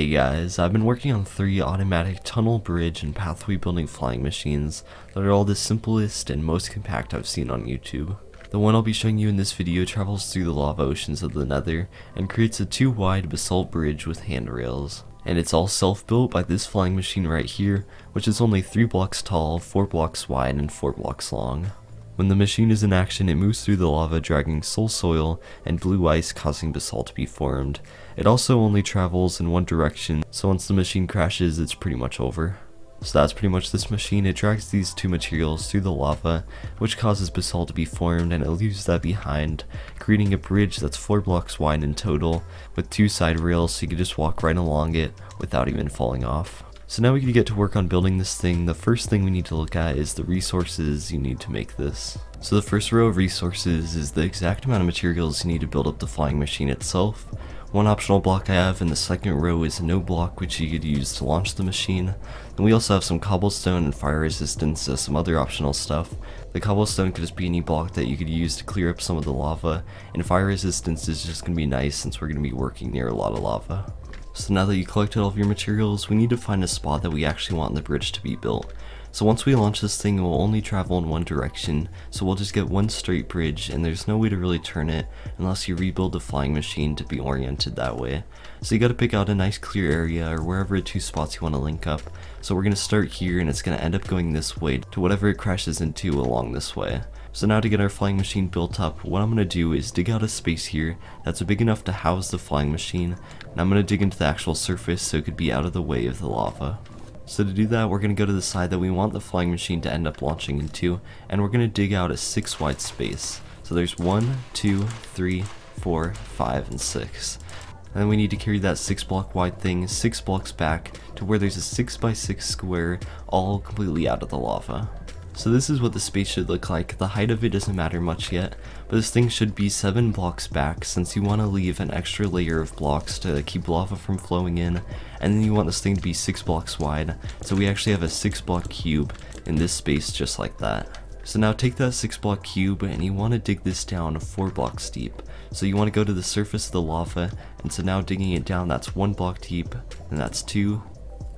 Hey guys, I've been working on three automatic tunnel, bridge, and pathway building flying machines that are all the simplest and most compact I've seen on YouTube. The one I'll be showing you in this video travels through the lava oceans of the nether and creates a two wide basalt bridge with handrails. And it's all self-built by this flying machine right here, which is only 3 blocks tall, 4 blocks wide, and 4 blocks long. When the machine is in action, it moves through the lava dragging soul soil and blue ice causing basalt to be formed. It also only travels in one direction, so once the machine crashes, it's pretty much over. So that's pretty much this machine, it drags these two materials through the lava, which causes basalt to be formed and it leaves that behind, creating a bridge that's 4 blocks wide in total, with two side rails so you can just walk right along it without even falling off. So now we can get to work on building this thing, the first thing we need to look at is the resources you need to make this. So the first row of resources is the exact amount of materials you need to build up the flying machine itself, one optional block I have in the second row is a note block which you could use to launch the machine. And we also have some cobblestone and fire resistance as some other optional stuff. The cobblestone could just be any block that you could use to clear up some of the lava, and fire resistance is just going to be nice since we're going to be working near a lot of lava. So now that you collected all of your materials, we need to find a spot that we actually want the bridge to be built. So once we launch this thing, it will only travel in one direction, so we'll just get one straight bridge, and there's no way to really turn it unless you rebuild the flying machine to be oriented that way. So you gotta pick out a nice clear area or wherever two spots you want to link up. So we're gonna start here and it's gonna end up going this way to whatever it crashes into along this way. So now to get our flying machine built up, what I'm going to do is dig out a space here that's big enough to house the flying machine, and I'm going to dig into the actual surface so it could be out of the way of the lava. So to do that, we're going to go to the side that we want the flying machine to end up launching into, and we're going to dig out a 6 wide space. So there's one, two, three, four, five, and 6. And then we need to carry that 6 block wide thing 6 blocks back to where there's a 6 by 6 square all completely out of the lava. So this is what the space should look like. The height of it doesn't matter much yet, but this thing should be 7 blocks back since you want to leave an extra layer of blocks to keep lava from flowing in, and then you want this thing to be 6 blocks wide, so we actually have a 6 block cube in this space just like that. So now take that 6 block cube and you want to dig this down 4 blocks deep. So you want to go to the surface of the lava, and so now digging it down that's 1 block deep, and that's 2,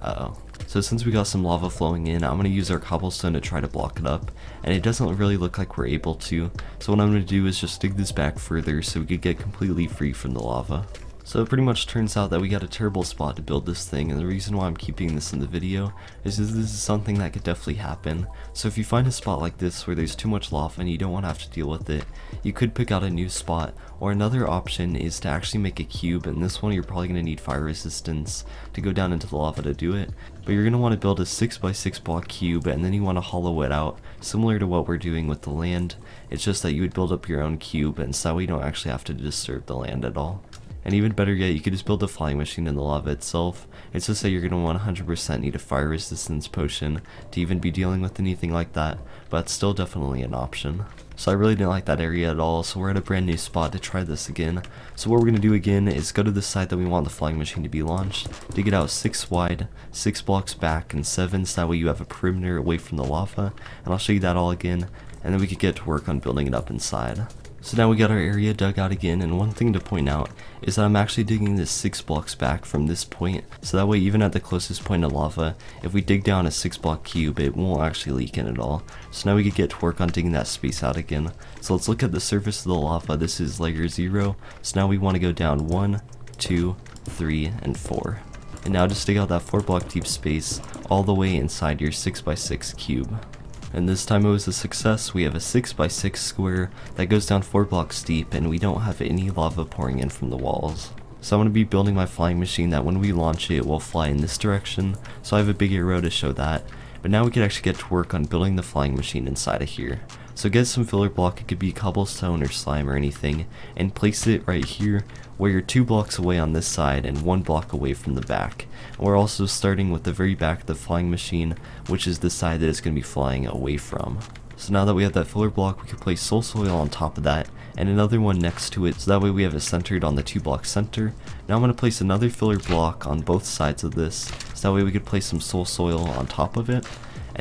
uh oh so since we got some lava flowing in, I'm going to use our cobblestone to try to block it up, and it doesn't really look like we're able to, so what I'm going to do is just dig this back further so we could get completely free from the lava. So it pretty much turns out that we got a terrible spot to build this thing and the reason why I'm keeping this in the video is this is something that could definitely happen. So if you find a spot like this where there's too much lava and you don't want to have to deal with it, you could pick out a new spot or another option is to actually make a cube and this one you're probably going to need fire resistance to go down into the lava to do it. But you're going to want to build a 6x6 block cube and then you want to hollow it out similar to what we're doing with the land. It's just that you would build up your own cube and so you don't actually have to disturb the land at all. And even better yet, you could just build a flying machine in the lava itself. It's just that you're going to 100% need a fire resistance potion to even be dealing with anything like that, but still definitely an option. So I really didn't like that area at all, so we're at a brand new spot to try this again. So what we're going to do again is go to the site that we want the flying machine to be launched, dig it out 6 wide, 6 blocks back, and 7 so that way you have a perimeter away from the lava, and I'll show you that all again, and then we could get to work on building it up inside. So now we got our area dug out again, and one thing to point out is that I'm actually digging this 6 blocks back from this point, so that way even at the closest point of lava, if we dig down a 6 block cube, it won't actually leak in at all. So now we could get to work on digging that space out again. So let's look at the surface of the lava, this is layer 0, so now we want to go down 1, 2, 3, and 4. And now just dig out that 4 block deep space all the way inside your 6x6 cube and this time it was a success. We have a 6x6 square that goes down 4 blocks deep and we don't have any lava pouring in from the walls. So I'm going to be building my flying machine that when we launch it, it will fly in this direction, so I have a big arrow to show that. But now we can actually get to work on building the flying machine inside of here. So get some filler block, it could be cobblestone or slime or anything, and place it right here where you're two blocks away on this side and one block away from the back. And we're also starting with the very back of the flying machine, which is the side that it's going to be flying away from. So now that we have that filler block, we can place soul soil on top of that, and another one next to it, so that way we have it centered on the two block center. Now I'm going to place another filler block on both sides of this, so that way we could place some soul soil on top of it.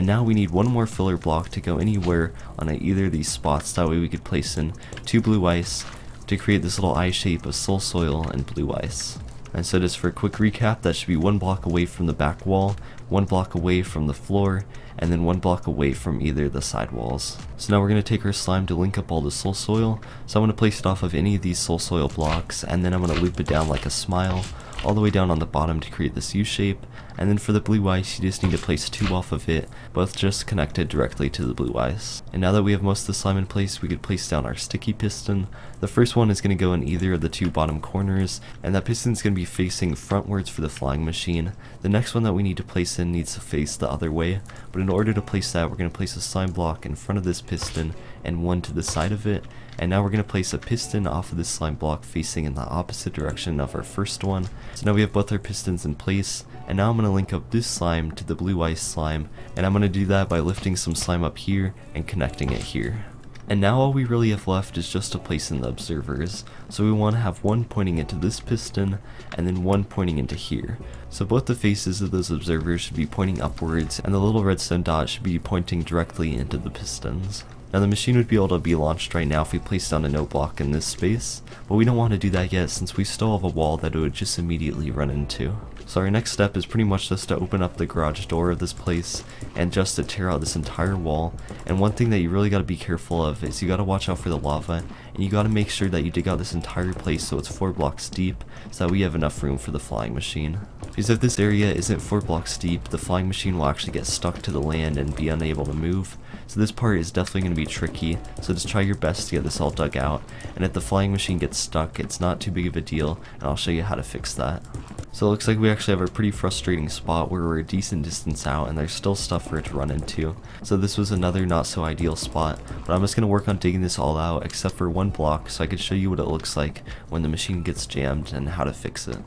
And now we need one more filler block to go anywhere on either of these spots, that way we could place in two blue ice to create this little eye shape of soul soil and blue ice. And so just for a quick recap, that should be one block away from the back wall, one block away from the floor, and then one block away from either the side walls. So now we're going to take our slime to link up all the soul soil. So I'm going to place it off of any of these soul soil blocks, and then I'm going to loop it down like a smile, all the way down on the bottom to create this U shape, and then for the blue ice you just need to place two off of it, both just connected directly to the blue ice. And now that we have most of the slime in place, we could place down our sticky piston. The first one is going to go in either of the two bottom corners, and that piston is going to be facing frontwards for the flying machine. The next one that we need to place in needs to face the other way, but in order to place that we're going to place a slime block in front of this piston and one to the side of it, and now we're going to place a piston off of this slime block facing in the opposite direction of our first one. So now we have both our pistons in place, and now I'm going to link up this slime to the blue ice slime, and I'm going to do that by lifting some slime up here and connecting it here. And now all we really have left is just to place in the observers. So we want to have one pointing into this piston, and then one pointing into here. So both the faces of those observers should be pointing upwards, and the little redstone dot should be pointing directly into the pistons. Now the machine would be able to be launched right now if we placed down a note block in this space, but we don't want to do that yet since we still have a wall that it would just immediately run into. So our next step is pretty much just to open up the garage door of this place and just to tear out this entire wall. And one thing that you really got to be careful of is you got to watch out for the lava you got to make sure that you dig out this entire place so it's 4 blocks deep so that we have enough room for the flying machine. Because if this area isn't 4 blocks deep, the flying machine will actually get stuck to the land and be unable to move. So this part is definitely going to be tricky, so just try your best to get this all dug out, and if the flying machine gets stuck, it's not too big of a deal, and I'll show you how to fix that. So it looks like we actually have a pretty frustrating spot where we're a decent distance out and there's still stuff for it to run into. So this was another not so ideal spot, but I'm just going to work on digging this all out except for one block so I can show you what it looks like when the machine gets jammed and how to fix it.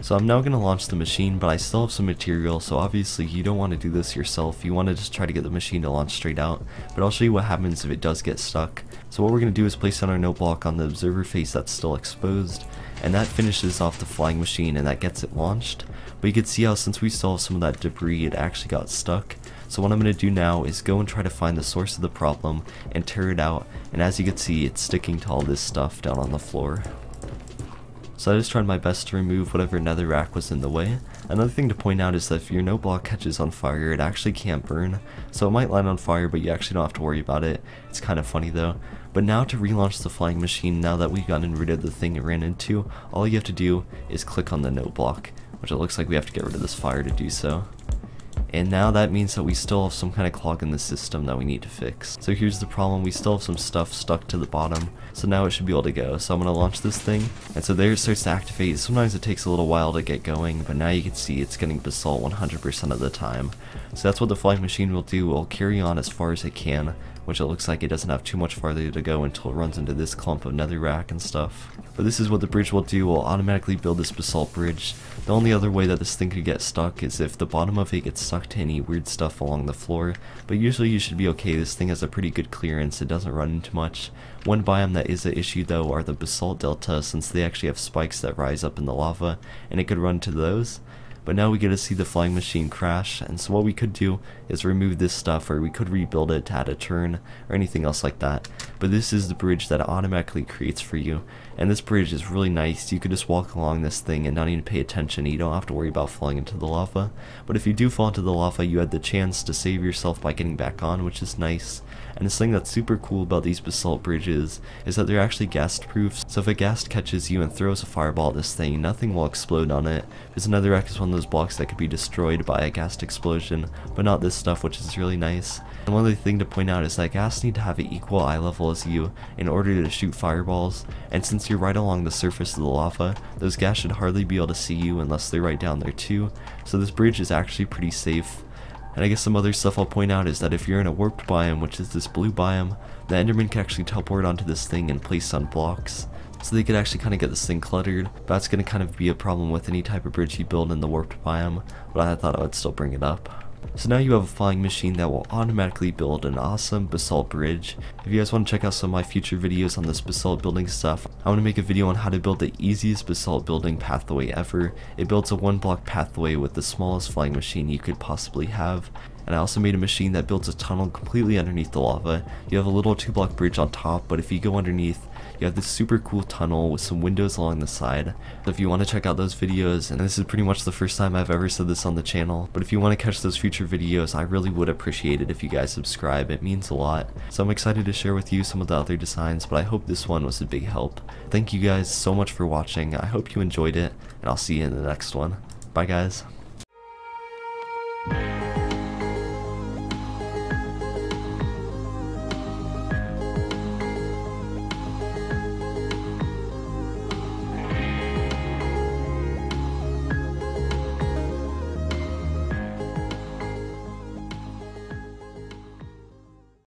So I'm now going to launch the machine, but I still have some material, so obviously you don't want to do this yourself, you want to just try to get the machine to launch straight out, but I'll show you what happens if it does get stuck. So what we're going to do is place down our note block on the observer face that's still exposed, and that finishes off the flying machine and that gets it launched, but you can see how since we still have some of that debris it actually got stuck, so what I'm going to do now is go and try to find the source of the problem and tear it out, and as you can see it's sticking to all this stuff down on the floor. So I just tried my best to remove whatever nether netherrack was in the way. Another thing to point out is that if your note block catches on fire, it actually can't burn. So it might light on fire, but you actually don't have to worry about it. It's kind of funny though. But now to relaunch the flying machine, now that we've gotten rid of the thing it ran into, all you have to do is click on the note block, which it looks like we have to get rid of this fire to do so. And now that means that we still have some kind of clog in the system that we need to fix. So here's the problem, we still have some stuff stuck to the bottom, so now it should be able to go. So I'm to launch this thing, and so there it starts to activate. Sometimes it takes a little while to get going, but now you can see it's getting basalt 100% of the time. So that's what the flying machine will do, it will carry on as far as it can, which it looks like it doesn't have too much farther to go until it runs into this clump of netherrack and stuff. But this is what the bridge will do, will automatically build this basalt bridge. The only other way that this thing could get stuck is if the bottom of it gets stuck to any weird stuff along the floor, but usually you should be okay, this thing has a pretty good clearance, it doesn't run into much. One biome that is an issue though are the basalt delta since they actually have spikes that rise up in the lava, and it could run to those. But now we get to see the flying machine crash, and so what we could do is remove this stuff, or we could rebuild it to add a turn, or anything else like that. But this is the bridge that automatically creates for you, and this bridge is really nice. You could just walk along this thing and not even pay attention. You don't have to worry about falling into the lava. But if you do fall into the lava, you had the chance to save yourself by getting back on, which is nice. And the thing that's super cool about these basalt bridges is that they're actually ghast proof. So if a ghast catches you and throws a fireball at this thing, nothing will explode on it. Because netherrack is one of those blocks that could be destroyed by a ghast explosion, but not this stuff, which is really nice. And one other thing to point out is that ghasts need to have an equal eye level as you in order to shoot fireballs, and since you're right along the surface of the lava, those ghasts should hardly be able to see you unless they're right down there too, so this bridge is actually pretty safe. And I guess some other stuff I'll point out is that if you're in a warped biome, which is this blue biome, the enderman can actually teleport onto this thing and place on blocks. So they could actually kind of get this thing cluttered, that's going to kind of be a problem with any type of bridge you build in the warped biome, but I thought I would still bring it up. So now you have a flying machine that will automatically build an awesome basalt bridge. If you guys want to check out some of my future videos on this basalt building stuff, I want to make a video on how to build the easiest basalt building pathway ever. It builds a one block pathway with the smallest flying machine you could possibly have. And I also made a machine that builds a tunnel completely underneath the lava. You have a little two block bridge on top, but if you go underneath, you have this super cool tunnel with some windows along the side. So if you want to check out those videos, and this is pretty much the first time I've ever said this on the channel, but if you want to catch those future videos, I really would appreciate it if you guys subscribe, it means a lot. So I'm excited to share with you some of the other designs, but I hope this one was a big help. Thank you guys so much for watching, I hope you enjoyed it, and I'll see you in the next one. Bye guys.